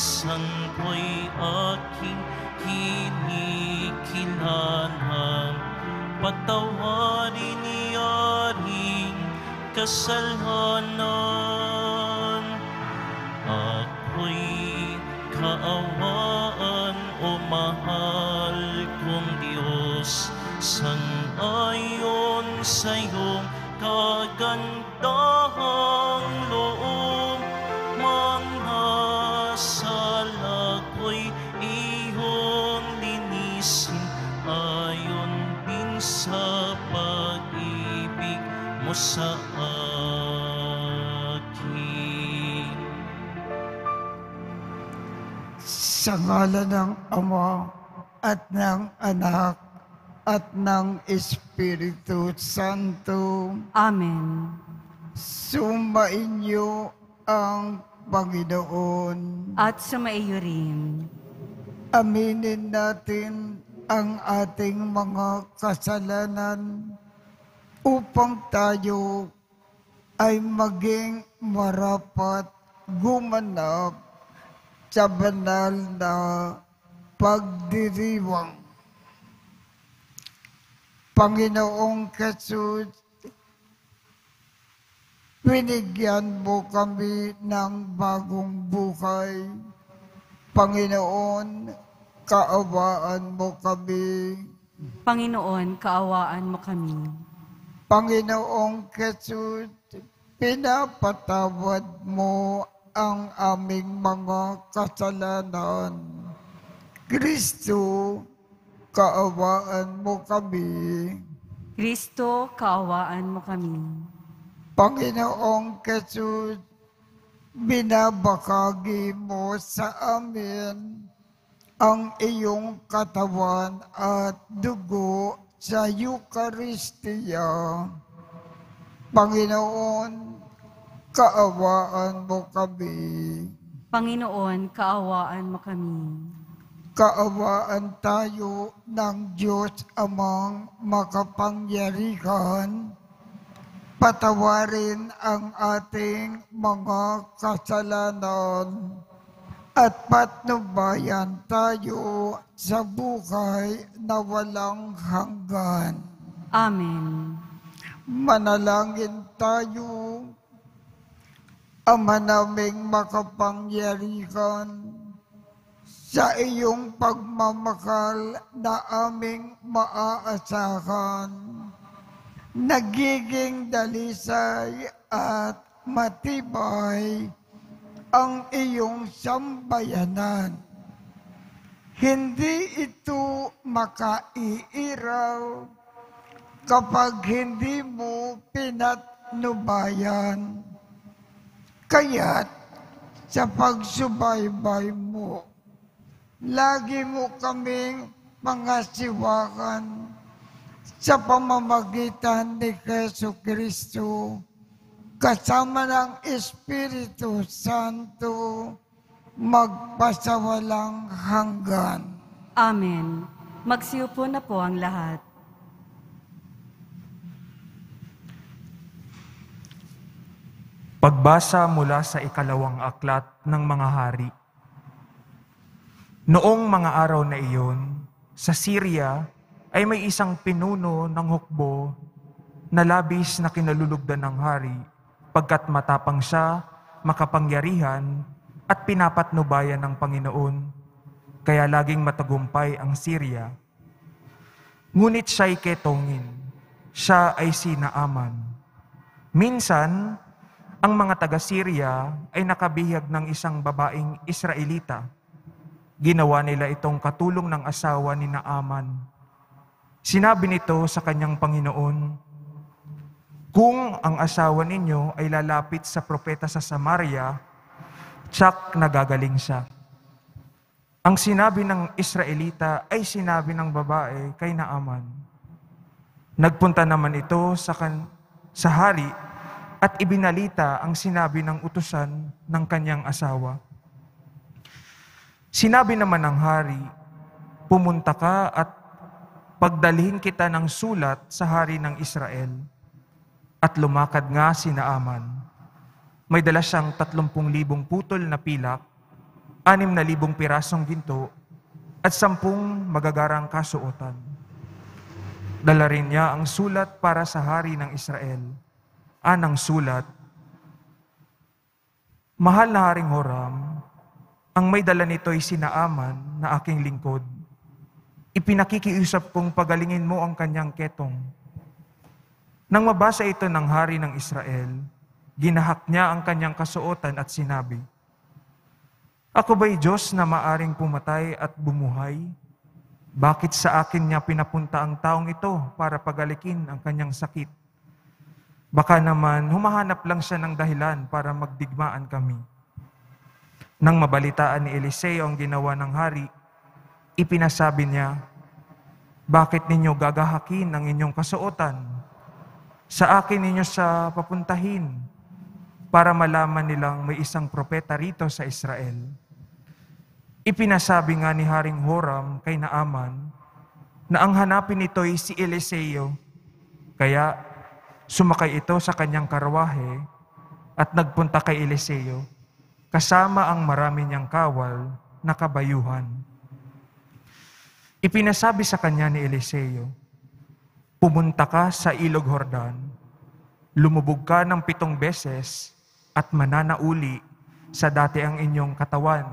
Pagsalansan ko'y aking kinikilanan Patawarin ni Aring kasalanan Sa ngala ng Ama at ng Anak at ng Espiritu Santo, Amen. sumainyo ang Panginoon. At sumaiyo rin. Aminin natin ang ating mga kasalanan upang tayo ay maging marapat gumanap sa banal na pagdiriwang. Panginoong Jesus, binigyan mo kami ng bagong buhay. Panginoon, kaawaan mo kami. Panginoon, kaawaan mo kami. Panginoong Jesus, pinapatawad mo ang aming mga kasalanan. Kristo, kaawaan mo kami. Kristo, kaawaan mo kami. Panginoong Jesus, binabakagi mo sa amin ang iyong katawan at dugo sa Eucharistia. Panginoon, kaawaan mo kami. Panginoon, kaawaan mo kami. Kaawaan tayo ng Diyos amang makapangyarihan. Patawarin ang ating mga kasalanan at patnubayan tayo sa buhay na walang hanggan. Amen. Manalangin tayo, Ama naming makapangyarihan, sa iyong pagmamakal na aming maaasahan, nagiging dalisay at matibay ang iyong sambayanan. Hindi ito makaiiraw kapag hindi mo pinatnubayan. Kaya't sa pagsubaybay mo, lagi mo kaming mga sa pamamagitan ni Keso Kristo kasama ng Espiritu Santo magpasawalang hanggan. Amen. Magsiupo na po ang lahat. Pagbasa mula sa ikalawang aklat ng mga hari. Noong mga araw na iyon, sa Syria ay may isang pinuno ng hukbo na labis na kinalulugdan ng hari pagkat matapang siya, makapangyarihan at pinapatnubayan ng Panginoon. Kaya laging matagumpay ang Syria. Ngunit siya'y ketongin. Siya ay sinaaman. Minsan, ang mga taga-Syria ay nakabihag ng isang babaeng Israelita. Ginawa nila itong katulong ng asawa ni Naaman. Sinabi nito sa kanyang Panginoon, Kung ang asawa ninyo ay lalapit sa propeta sa Samaria, tsak nagagaling siya. Ang sinabi ng Israelita ay sinabi ng babae kay Naaman. Nagpunta naman ito sa, kan- sa hari at ibinalita ang sinabi ng utusan ng kanyang asawa. Sinabi naman ng hari, pumunta ka at pagdalhin kita ng sulat sa hari ng Israel. At lumakad nga si Naaman. May dala siyang tatlumpung libong putol na pilak, anim na libong pirasong ginto, at sampung magagarang kasuotan. Dala rin niya ang sulat para sa hari ng Israel. Anang sulat, Mahal na Haring Horam, ang may dala nito ay sinaaman na aking lingkod. Ipinakikiusap kong pagalingin mo ang kanyang ketong. Nang mabasa ito ng hari ng Israel, ginahak niya ang kanyang kasuotan at sinabi, Ako ba'y Diyos na maaring pumatay at bumuhay? Bakit sa akin niya pinapunta ang taong ito para pagalikin ang kanyang sakit? Baka naman humahanap lang siya ng dahilan para magdigmaan kami. Nang mabalitaan ni Eliseo ang ginawa ng hari, ipinasabi niya, Bakit ninyo gagahakin ang inyong kasuotan? Sa akin ninyo sa papuntahin para malaman nilang may isang propeta rito sa Israel. Ipinasabi nga ni Haring Horam kay Naaman na ang hanapin nito ay si Eliseo, kaya Sumakay ito sa kanyang karwahe at nagpunta kay Eliseo kasama ang marami niyang kawal na kabayuhan. Ipinasabi sa kanya ni Eliseo, Pumunta ka sa ilog Hordan, lumubog ka ng pitong beses at mananauli sa dati ang inyong katawan.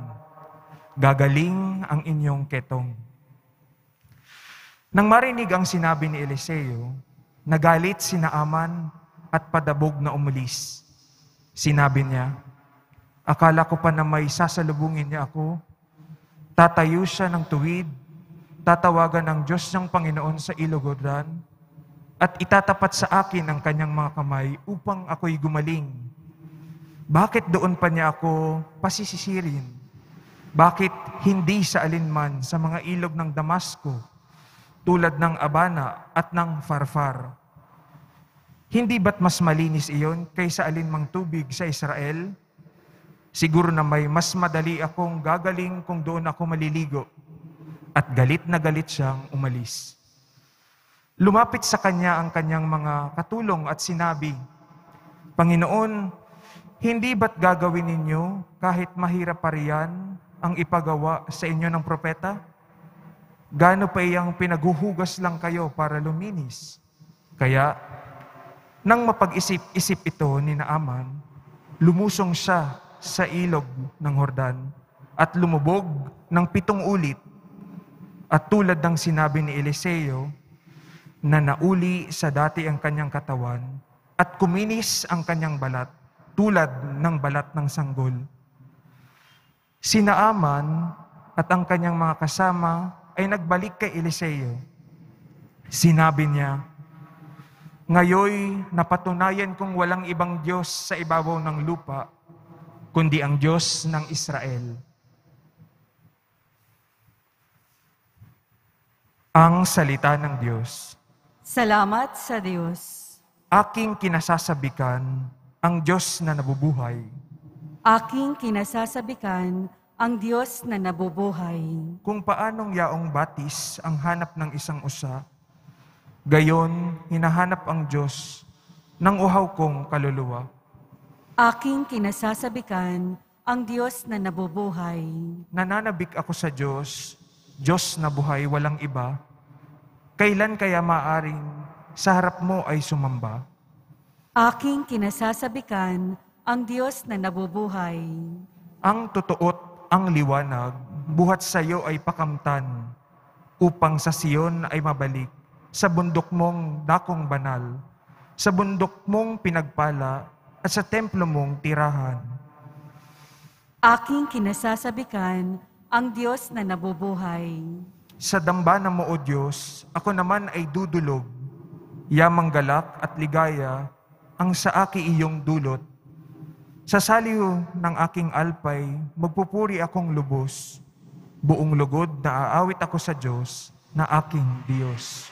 Gagaling ang inyong ketong. Nang marinig ang sinabi ni Eliseo, Nagalit si Naaman at padabog na umulis. Sinabi niya, Akala ko pa na may sasalubungin niya ako. Tatayo siya ng tuwid, tatawagan ng Diyos ng Panginoon sa Ilogodran, at itatapat sa akin ang kanyang mga kamay upang ako'y gumaling. Bakit doon pa niya ako pasisisirin? Bakit hindi sa alinman sa mga ilog ng Damasco tulad ng Abana at ng Farfar. Hindi ba't mas malinis iyon kaysa alinmang tubig sa Israel? Siguro na may mas madali akong gagaling kung doon ako maliligo. At galit na galit siyang umalis. Lumapit sa kanya ang kanyang mga katulong at sinabi, Panginoon, hindi ba't gagawin ninyo kahit mahirap pa riyan ang ipagawa sa inyo ng propeta? Gano pa iyang pinaguhugas lang kayo para luminis? Kaya, nang mapag-isip-isip ito ni Naaman, lumusong siya sa ilog ng Hordan at lumubog ng pitong ulit. At tulad ng sinabi ni Eliseo, na nauli sa dati ang kanyang katawan at kuminis ang kanyang balat tulad ng balat ng sanggol. Sinaaman at ang kanyang mga kasama ay nagbalik kay Eliseo. Sinabi niya, Ngayoy napatunayan kong walang ibang Diyos sa ibabaw ng lupa, kundi ang Diyos ng Israel. Ang salita ng Diyos. Salamat sa Diyos. Aking kinasasabikan ang Diyos na nabubuhay. Aking kinasasabikan ang Diyos na nabubuhay. Kung paanong yaong batis ang hanap ng isang usa, gayon hinahanap ang Diyos ng uhaw kong kaluluwa. Aking kinasasabikan ang Diyos na nabubuhay. Nananabik ako sa Diyos, Diyos na buhay walang iba. Kailan kaya maaring sa harap mo ay sumamba? Aking kinasasabikan ang Diyos na nabubuhay. Ang totoo't ang liwanag, buhat sa iyo ay pakamtan, upang sa Siyon ay mabalik, sa bundok mong dakong banal, sa bundok mong pinagpala, at sa templo mong tirahan. Aking kinasasabikan ang Diyos na nabubuhay. Sa dambana mo, O Diyos, ako naman ay dudulog. Yamang galak at ligaya ang sa aki iyong dulot sa saliw ng aking alpay, magpupuri akong lubos. Buong lugod na aawit ako sa Diyos na aking Diyos.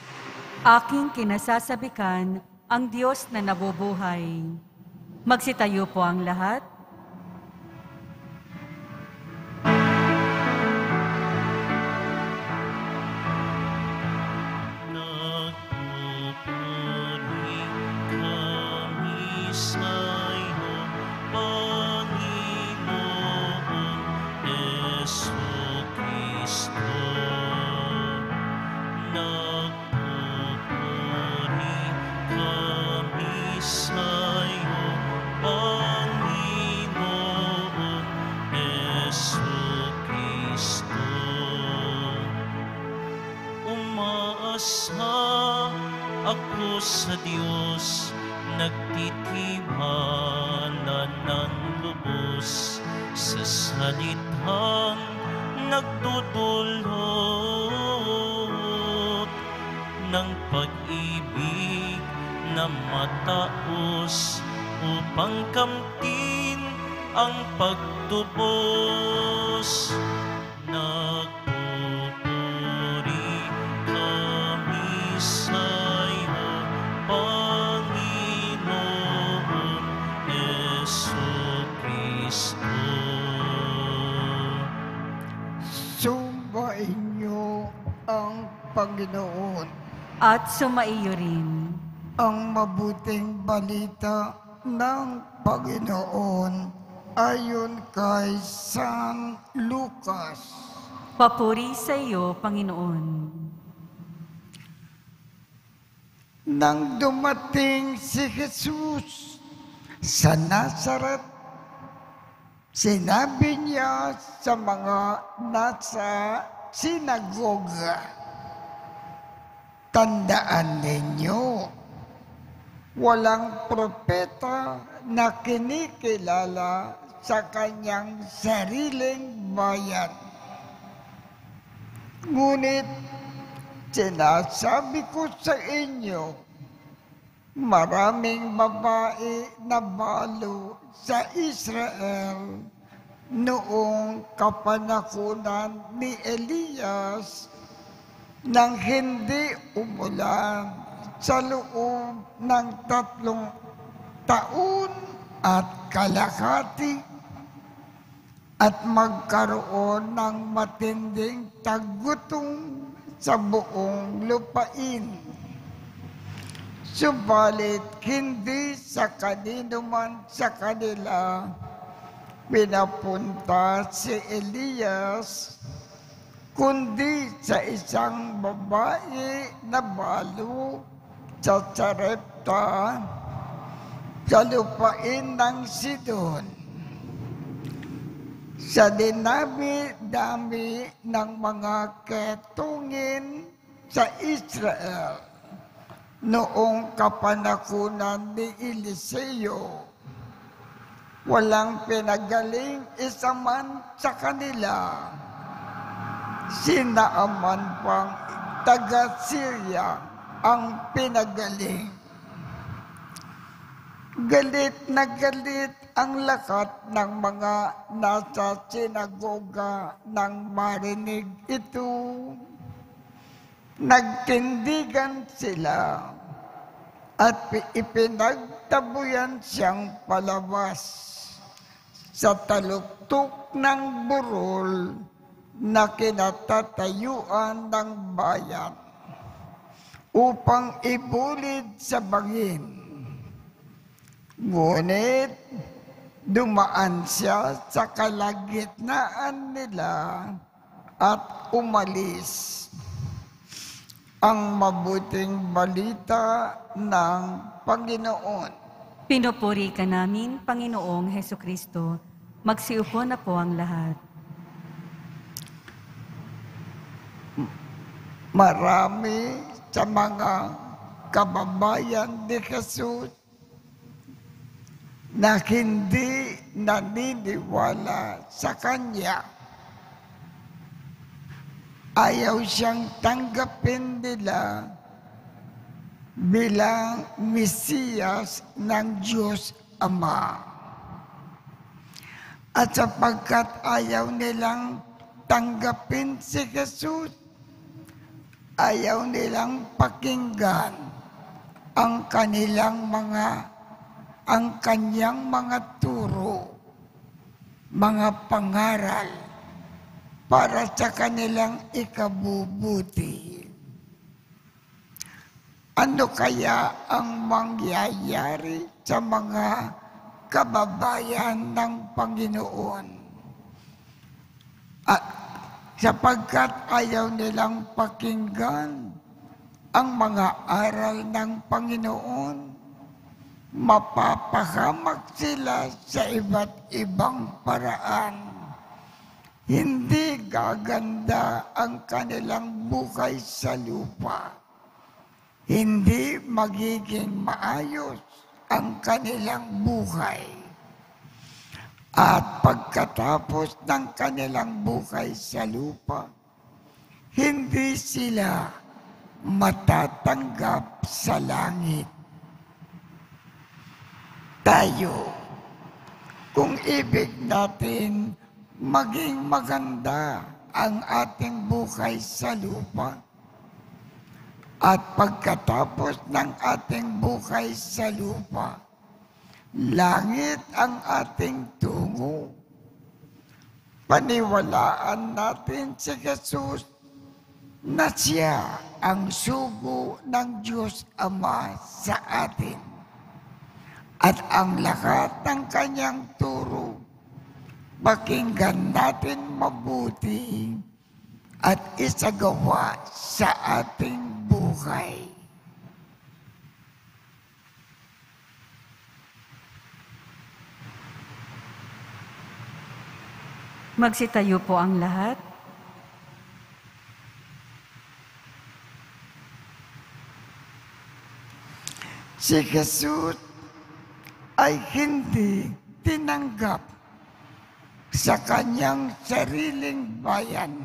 Aking kinasasabikan ang Diyos na nabubuhay. Magsitayo po ang lahat. Pag-ibig na mataos upang kamtin ang pagtubos. Nagpupuri kami sa'yo, Panginoon Yesu Kristo. Sumbain niyo ang Panginoon, At sumaiyo rin. ang mabuting balita ng Panginoon ayon kay San Lucas. Papuri sa iyo, Panginoon. Nang dumating si Jesus sa Nazaret, sinabi niya sa mga nasa sinagoga, Tandaan ninyo, walang propeta na kinikilala sa kanyang sariling bayan. Ngunit sinasabi ko sa inyo, maraming babae na balo sa Israel noong kapanakunan ni Elias nang hindi umulan sa loob ng tatlong taon at kalahati at magkaroon ng matinding tagutom sa buong lupain. Subalit hindi sa kanino man sa kanila pinapunta si Elias, kundi sa isang babae na balo sa Sarepta, sa lupain ng Sidon. Sa dinami-dami ng mga ketungin sa Israel noong kapanakunan ni Eliseo, walang pinagaling isa man sa kanila. Sinaaman pang taga-Syria ang pinagaling. Galit na galit ang lakat ng mga nasa sinagoga nang marinig ito. Nagtindigan sila at ipinagtabuyan siyang palabas sa taluktok ng burol na kinatatayuan ng bayan upang ibulid sa bangin. Ngunit dumaan siya sa kalagitnaan nila at umalis ang mabuting balita ng Panginoon. Pinupuri ka namin, Panginoong Heso Kristo. Magsiupo na po ang lahat. Marami sa mga kababayan ni Jesus na hindi naniniwala sa Kanya. Ayaw siyang tanggapin nila bilang Mesiyas ng Diyos Ama. At sapagkat ayaw nilang tanggapin si Jesus, ayaw nilang pakinggan ang kanilang mga ang kanyang mga turo, mga pangaral para sa kanilang ikabubuti. Ano kaya ang mangyayari sa mga kababayan ng Panginoon? At sapagkat ayaw nilang pakinggan ang mga aral ng Panginoon, mapapahamak sila sa iba't ibang paraan. Hindi gaganda ang kanilang buhay sa lupa. hindi magiging maayos ang kanilang buhay. At pagkatapos ng kanilang buhay sa lupa, hindi sila matatanggap sa langit. Tayo, kung ibig natin maging maganda ang ating buhay sa lupa, at pagkatapos ng ating buhay sa lupa, langit ang ating tungo. Paniwalaan natin si Jesus na siya ang sugo ng Diyos Ama sa atin. At ang lahat ng kanyang turo, pakinggan natin mabuti at isagawa sa ating buhay. Magsitayo po ang lahat. Si Jesus ay hindi tinanggap sa kanyang sariling bayan.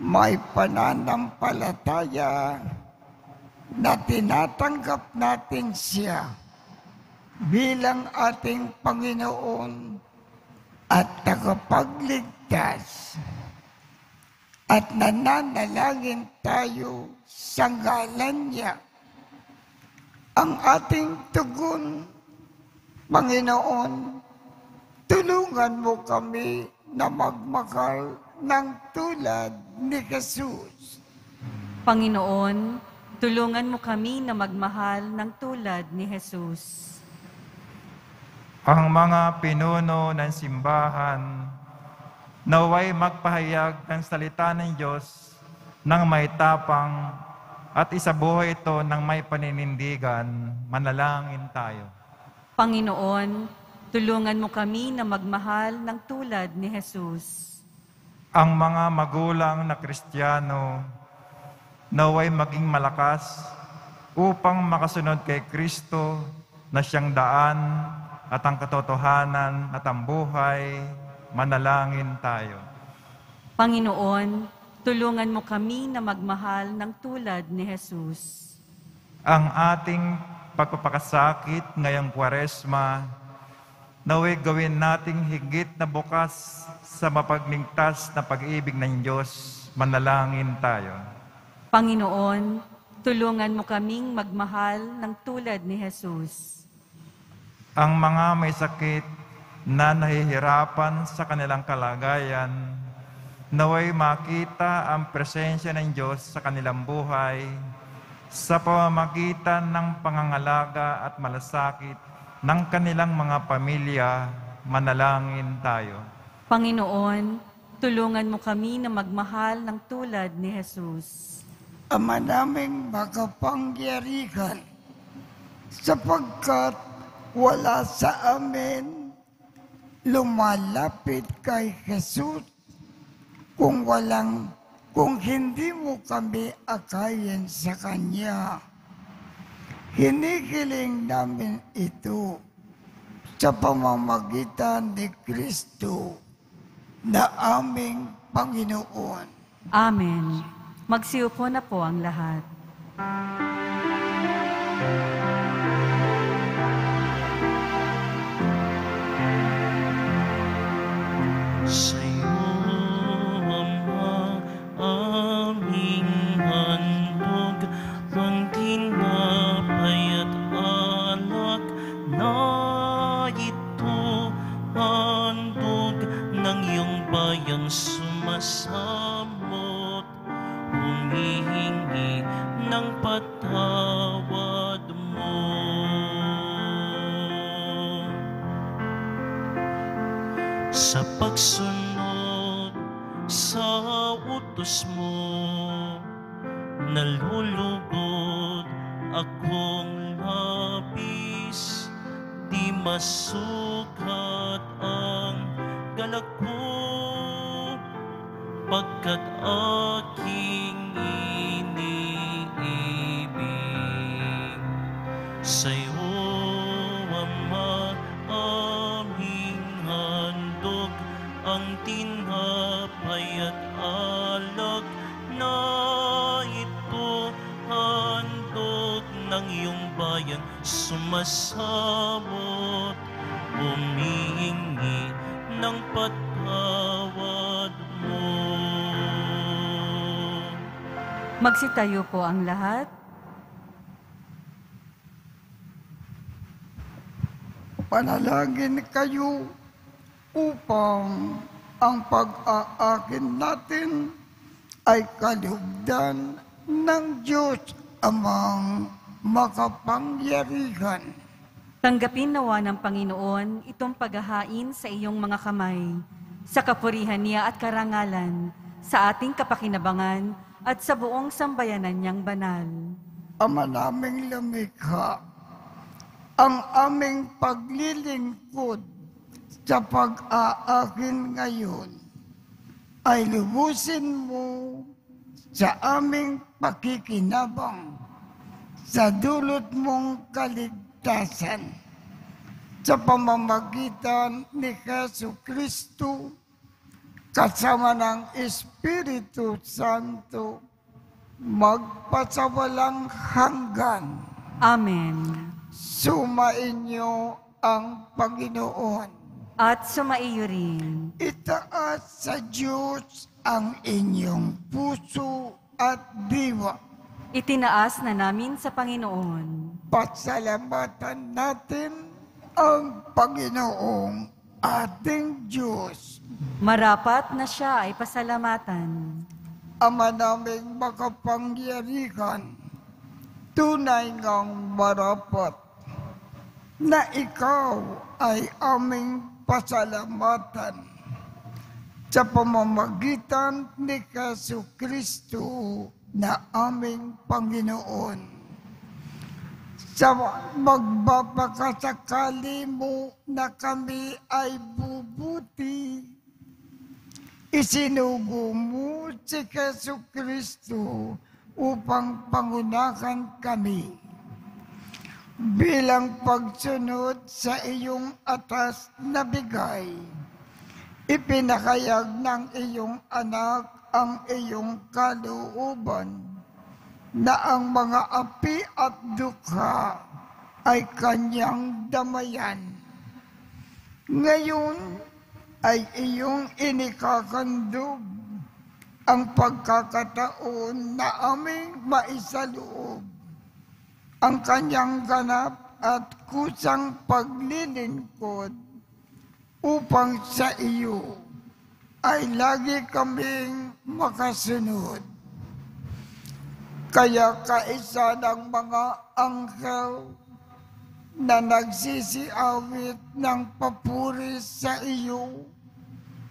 May pananampalataya na tinatanggap natin siya bilang ating Panginoon at tagapagligtas at nananalangin tayo sa ngalan niya ang ating tugon, Panginoon, tulungan mo kami na magmahal ng tulad ni Jesus. Panginoon, tulungan mo kami na magmahal ng tulad ni Jesus. Ang mga pinuno ng simbahan naway magpahayag ng salita ng Diyos ng may tapang at isabuhay ito ng may paninindigan, manalangin tayo. Panginoon, tulungan mo kami na magmahal ng tulad ni Jesus. Ang mga magulang na Kristiyano naway maging malakas upang makasunod kay Kristo na siyang daan at ang katotohanan at ang buhay, manalangin tayo. Panginoon, tulungan mo kami na magmahal ng tulad ni Jesus. Ang ating pagpapakasakit ngayong kwaresma, naway gawin nating higit na bukas sa mapagligtas na pag-ibig ng Diyos, manalangin tayo. Panginoon, tulungan mo kaming magmahal ng tulad ni Jesus. Ang mga may sakit na nahihirapan sa kanilang kalagayan, naway makita ang presensya ng Diyos sa kanilang buhay sa pamamagitan ng pangangalaga at malasakit ng kanilang mga pamilya, manalangin tayo. Panginoon, tulungan mo kami na magmahal ng tulad ni Jesus. Ama naming makapangyarihan, sapagkat wala sa amin lumalapit kay Jesus kung walang kung hindi mo kami akayin sa Kanya. Hinihiling namin ito sa pamamagitan ni Kristo na aming Panginoon. Amen. Magsiupo na po ang lahat. Sa'yo, pagsunod sa utos mo. Nalulugod akong labis di masukat tinapay at alak na ito handog ng iyong bayan sumasabot humihingi ng patawad mo. Magsitayo po ang lahat. Panalangin kayo upang ang pag-aakin natin ay kalugdan ng Diyos amang makapangyarihan. Tanggapin nawa ng Panginoon itong paghahain sa iyong mga kamay, sa kapurihan niya at karangalan, sa ating kapakinabangan at sa buong sambayanan niyang banal. Ama naming lumikha, ang aming paglilingkod sa pag-aakin ngayon ay lubusin mo sa aming pakikinabang sa dulot mong kaligtasan sa pamamagitan ni Yesu Kristo kasama ng Espiritu Santo magpasawalang hanggan. Amen. Sumainyo ang Panginoon. At sumaiyo rin. Itaas sa Diyos ang inyong puso at diwa. Itinaas na namin sa Panginoon. Pasalamatan natin ang Panginoong ating Diyos. Marapat na siya ay pasalamatan. Ama naming makapangyarihan, tunay ngang marapat na ikaw ay aming pasalamatan sa pamamagitan ni Yesu Kristo na aming Panginoon. Sa magbabakasakali mo na kami ay bubuti, isinugo mo si Yesu Kristo upang pangunahan kami. Bilang pagsunod sa iyong atas na bigay, ipinakayag ng iyong anak ang iyong kalooban na ang mga api at dukha ay kanyang damayan. Ngayon ay iyong inikakandog ang pagkakataon na aming maisaloob ang kanyang ganap at kusang paglilingkod upang sa iyo ay lagi kaming makasunod. Kaya kaisa ng mga anghel na nagsisiawit ng papuri sa iyo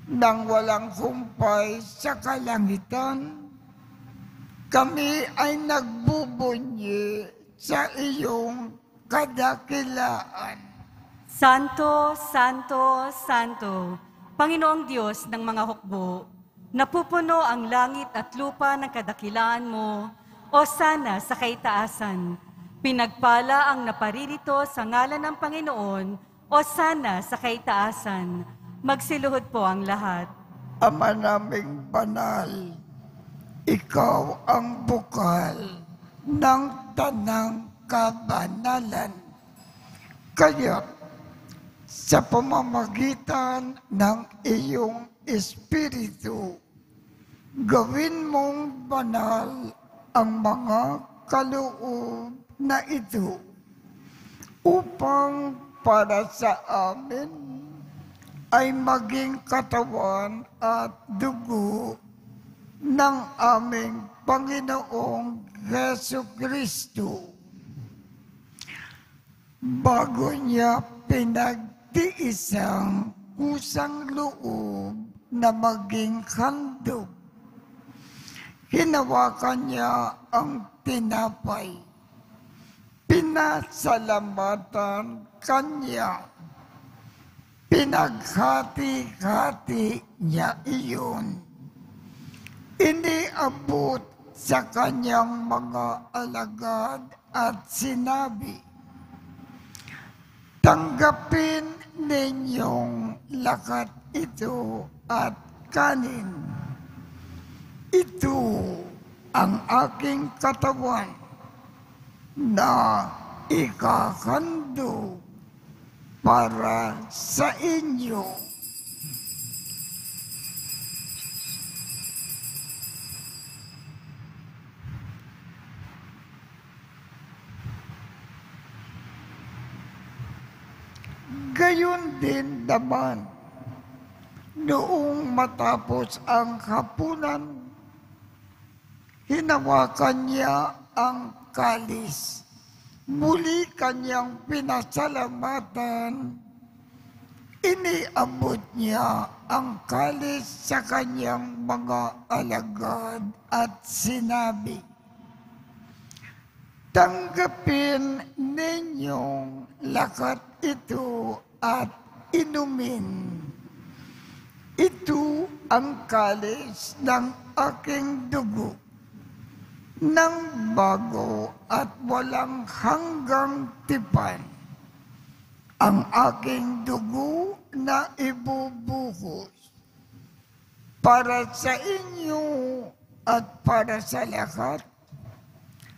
nang walang humpay sa kalangitan, kami ay nagbubunyi sa iyong kadakilaan. Santo, Santo, Santo, Panginoong Diyos ng mga hukbo, napupuno ang langit at lupa ng kadakilaan mo, o sana sa kaitaasan. Pinagpala ang naparirito sa ngalan ng Panginoon, o sana sa kaitaasan. Magsiluhod po ang lahat. Ama naming banal, ikaw ang bukal ng tanang kabanalan. Kaya sa pamamagitan ng iyong Espiritu, gawin mong banal ang mga kaloob na ito upang para sa amin ay maging katawan at dugo ng aming Panginoong Yesu Kristo. Bago niya pinagtiisang kusang loob na maging handog, hinawakan niya ang tinapay. Pinasalamatan kanya Pinaghati-hati niya iyon. Iniabot sa kanyang mga alagad at sinabi, Tanggapin ninyong lakat ito at kanin. Ito ang aking katawan na ikakando para sa inyo. Gayon din naman, noong matapos ang hapunan, hinawakan niya ang kalis. Muli kanyang pinasalamatan. Iniabot niya ang kalis sa kanyang mga alagad at sinabi, Tanggapin ninyong lakat ito at inumin. Ito ang kalis ng aking dugo ng bago at walang hanggang tipan. Ang aking dugo na ibubuhos para sa inyo at para sa lahat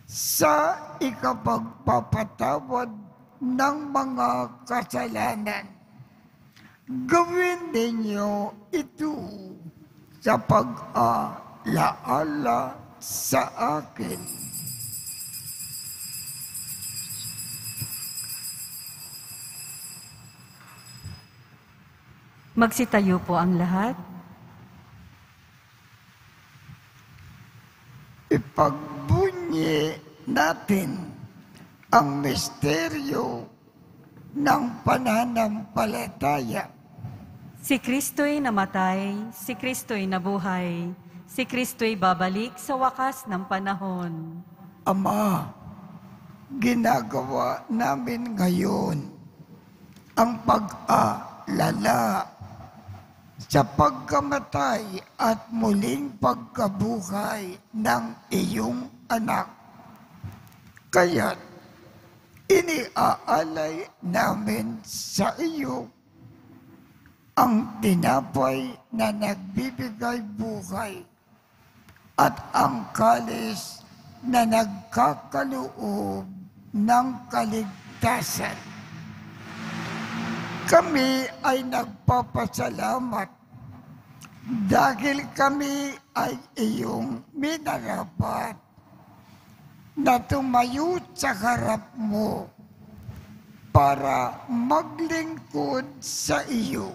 sa ikapagpapatawad ng mga kasalanan. Gawin ninyo ito sa pag-alaala sa akin. Magsitayo po ang lahat. Ipagbunyi natin ang misteryo ng pananampalataya. Si Kristo'y namatay, si Kristo'y nabuhay, si Kristo'y babalik sa wakas ng panahon. Ama, ginagawa namin ngayon ang pag-alala sa pagkamatay at muling pagkabuhay ng iyong anak. Kaya't iniaalay namin sa iyo ang tinapay na nagbibigay buhay at ang kalis na nagkakaloob ng kaligtasan. Kami ay nagpapasalamat dahil kami ay iyong minarapat na tumayo sa harap mo para maglingkod sa iyo.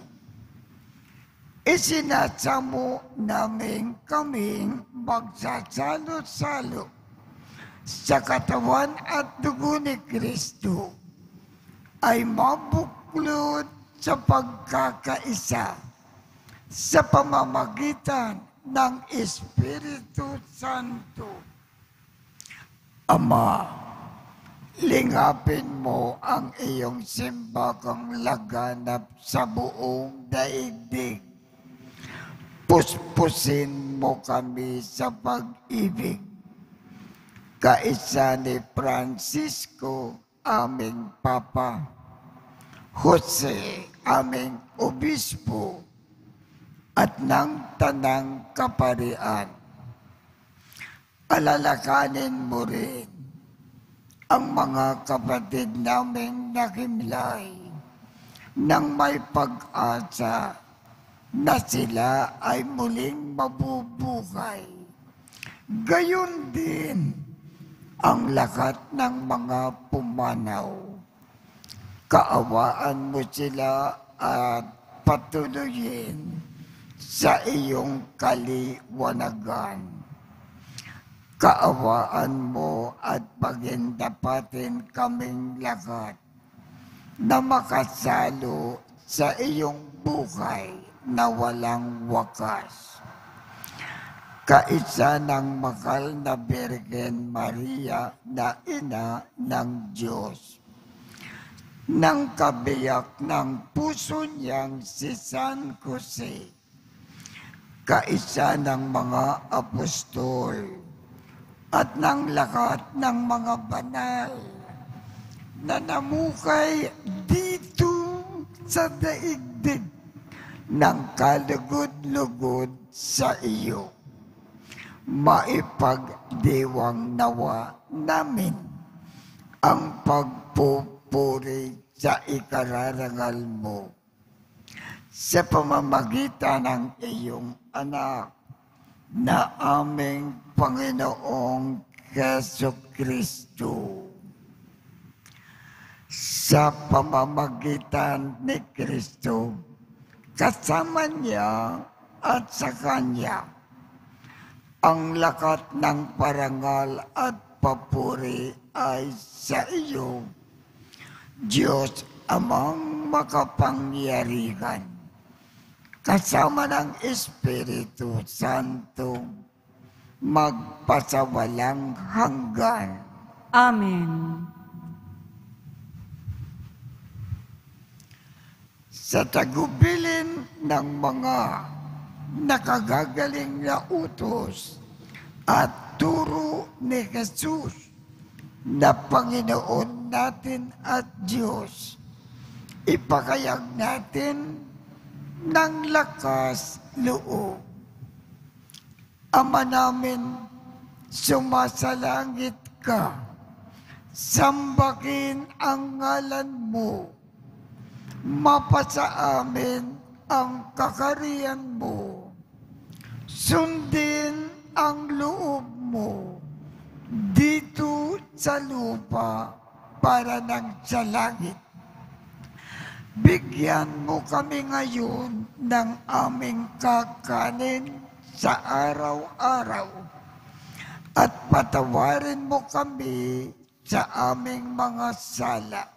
Isinasamo namin kaming magsasalo-salo sa katawan at dugo ni Kristo ay mabuklod sa pagkakaisa sa pamamagitan ng Espiritu Santo. Ama, lingapin mo ang iyong simbakang laganap sa buong daigdig. Puspusin mo kami sa pag-ibig. Kaisa ni Francisco, aming Papa, Jose, aming Obispo, at ng Tanang Kaparian. Alalakanin mo rin ang mga kapatid naming nakimlay nang may pag-asa na sila ay muling mabubuhay. Gayon din ang lakat ng mga pumanaw. Kaawaan mo sila at patuloyin sa iyong kaliwanagan. Kaawaan mo at pagindapatin kaming lahat na makasalo sa iyong buhay na walang wakas. Kaisa ng makal na Birgen Maria na ina ng Diyos. Nang kabiyak ng puso niyang si San Jose. Kaisa ng mga apostol at ng lahat ng mga banal na namukay dito sa daigdig ng kalugod-lugod sa iyo. Maipagdiwang nawa namin ang pagpupuri sa ikararangal mo sa pamamagitan ng iyong anak na aming Panginoong Keso Kristo. Sa pamamagitan ni Kristo, kasama niya at sa Kanya, ang lakat ng parangal at papuri ay sa iyo, Diyos amang makapangyarihan kasama ng Espiritu Santo, magpasawalang hanggan. Amen. Sa tagubilin ng mga nakagagaling na utos at turo ni Jesus na Panginoon natin at Diyos, ipakayag natin ng lakas loob. Ama namin, sumasalangit ka, sambakin ang ngalan mo, mapasa amin ang kakarian mo, sundin ang loob mo, dito sa lupa para ng sa langit. Bigyan mo kami ngayon ng aming kakanin sa araw-araw at patawarin mo kami sa aming mga sala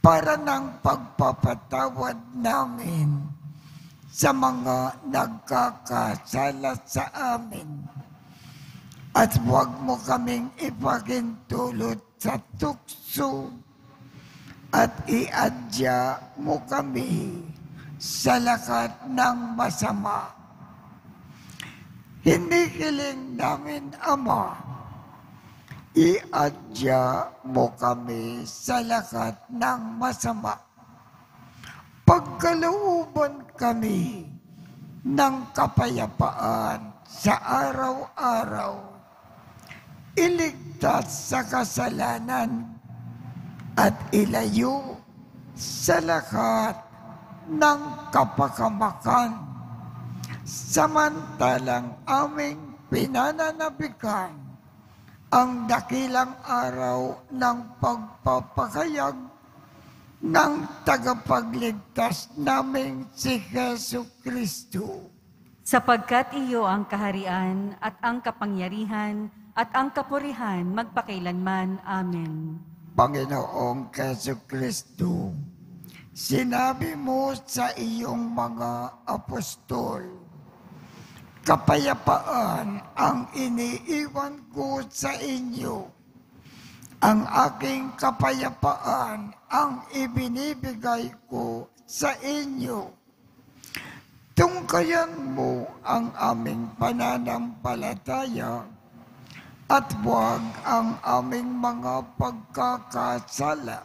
para ng pagpapatawad namin sa mga nagkakasala sa amin. At huwag mo kaming ipagintulot sa tukso at iadya mo kami sa lakat ng masama. Hinihiling namin, Ama, iadya mo kami sa lakat ng masama. Pagkalooban kami ng kapayapaan sa araw-araw, iligtas sa kasalanan at ilayo sa lahat ng kapakamakan. Samantalang aming pinananabikan ang dakilang araw ng pagpapakayag ng tagapagligtas naming si Jesu Kristo. Sapagkat iyo ang kaharian at ang kapangyarihan at ang kapurihan magpakailanman. Amen. Panginoong Keso Kristo, sinabi mo sa iyong mga apostol, kapayapaan ang iniiwan ko sa inyo. Ang aking kapayapaan ang ibinibigay ko sa inyo. Tungkayan mo ang aming pananampalataya at huwag ang aming mga pagkakasala.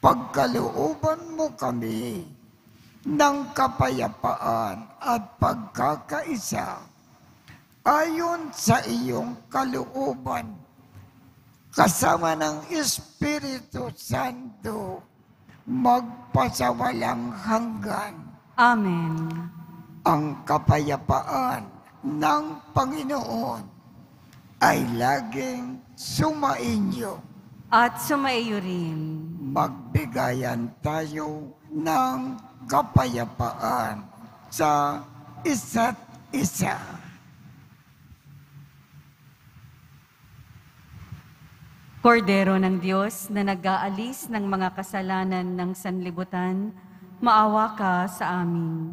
Pagkalooban mo kami ng kapayapaan at pagkakaisa ayon sa iyong kalooban kasama ng Espiritu Santo magpasawalang hanggan Amen. ang kapayapaan ng Panginoon ay laging sumainyo. At sumaiyo rin. Magbigayan tayo ng kapayapaan sa isa't isa. Kordero ng Diyos na nag-aalis ng mga kasalanan ng sanlibutan, maawa ka sa amin.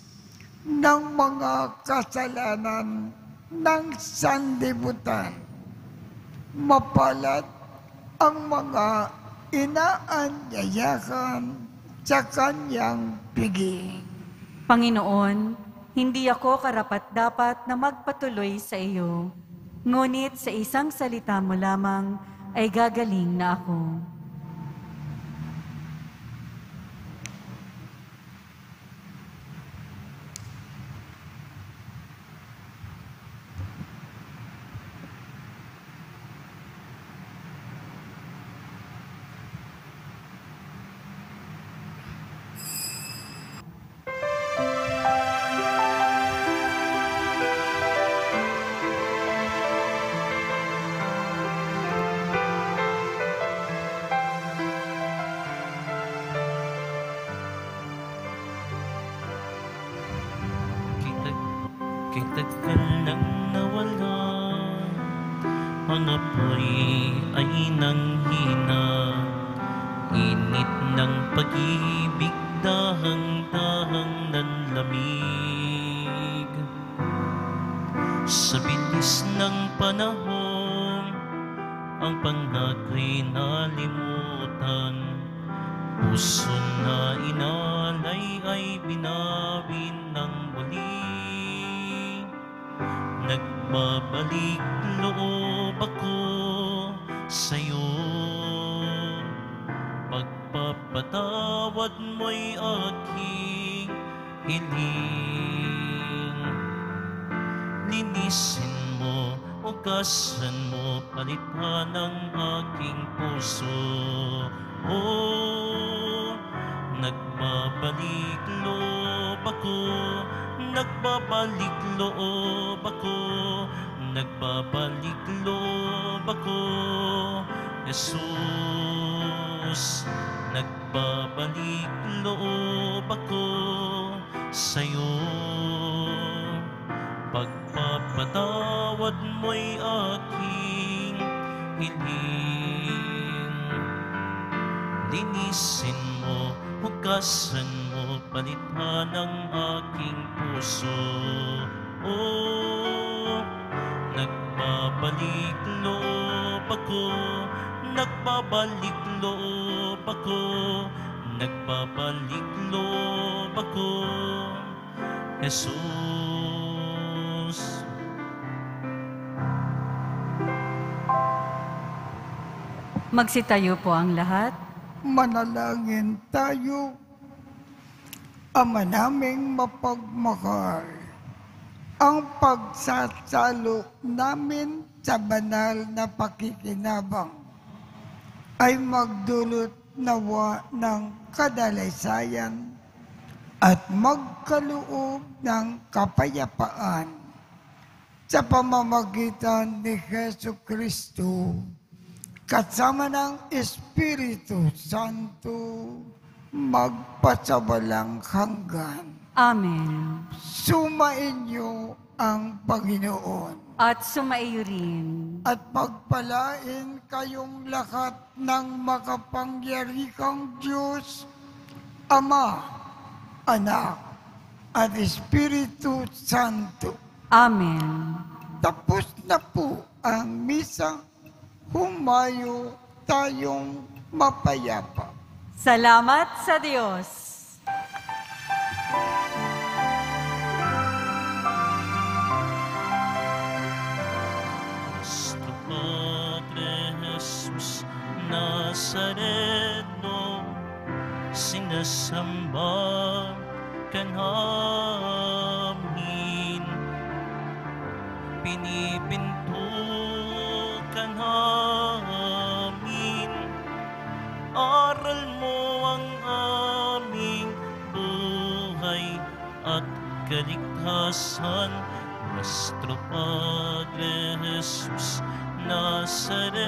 ng mga kasalanan ng sanlibutan. Mapalat ang mga inaanyayahan sa kanyang piging. Panginoon, hindi ako karapat-dapat na magpatuloy sa iyo, ngunit sa isang salita mo lamang ay gagaling na ako. Ay nanghina ugasan mo, palitan ang aking puso. Oh, nagbabalik loob ako, nagbabalik loob ako, nagbabalik loob ako. Jesus, nagbabalik loob ako sa'yo. Pagpapatawad mo'y aking hiling Linisin mo, hugasan mo, palitan ang aking puso. Oh, nagbabalik loob ako Nagbabalik loob ako Nagbabalik loob ako. Jesus Magsitayo po ang lahat. Manalangin tayo, Ama naming mapagmahal. Ang pagsasalo namin sa banal na pakikinabang ay magdulot nawa ng kadalasayan at magkaloob ng kapayapaan sa pamamagitan ni Heso Kristo kasama ng Espiritu Santo magpasabalang hanggan. Amen. Sumainyo ang Panginoon At sumaiyo rin. at pagpalain kayong lahat ng makapangyarihang Diyos, Ama, Anak, at Espiritu Santo. Amen. Tapos na po ang misa, humayo tayong mapayapa. Salamat sa Diyos. Nuestro Padre Jesús Nazareno, sinasamba ka namin. Pinipinto ka namin. Aral mo ang aming buhay at kaligtasan. Nuestro Padre Jesus Nazareno,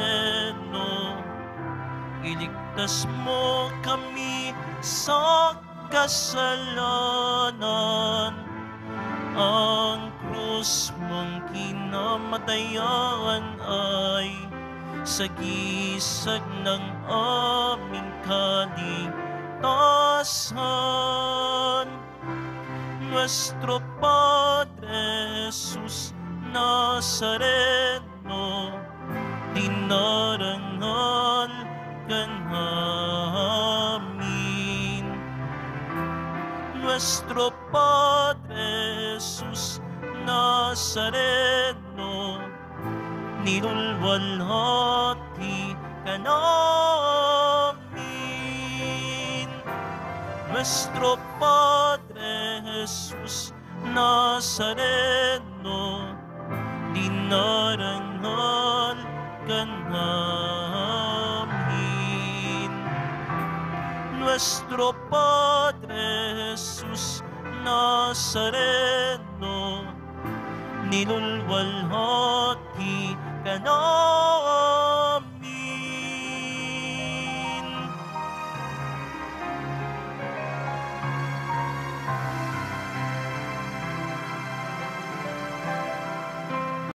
iligtas mo kami sa kasalanan. Ang krus mong kinamatayan ay sagisag ng aming kaligtasan. Nuestro Padre Jesus Nazareno, dinarangal ka namin. Nuestro Padre Jesus Nazareno, nilulwalhati ka namin. Nuestro Padre Jesus Nazareno, dinarangal ka namin. Nuestro Padre Jesus Nazareno, nilulwalhati ka namin.